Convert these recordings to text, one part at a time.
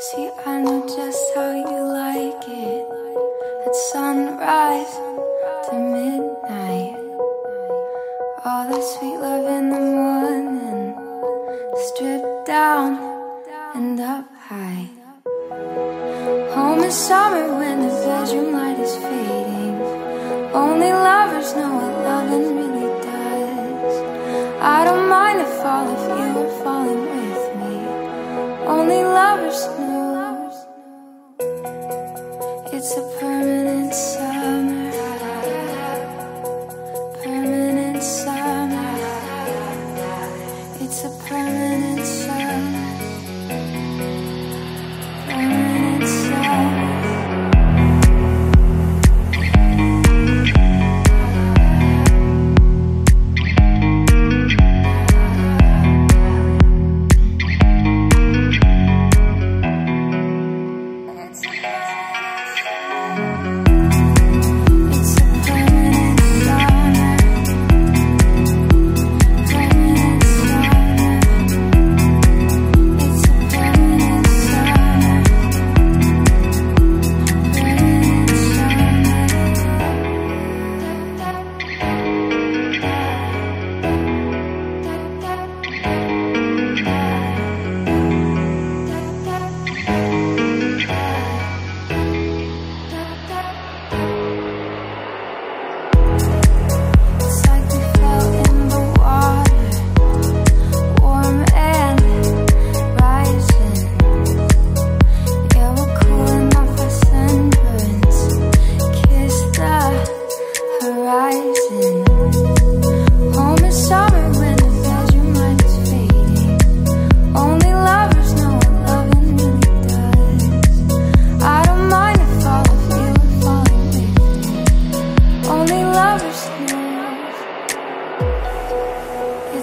See, I know just how you like it. At sunrise to midnight. All the sweet love in the morning. Stripped down and up high. Home in summer when the bedroom light is fading. Only lovers know It's a promise.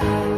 Bye.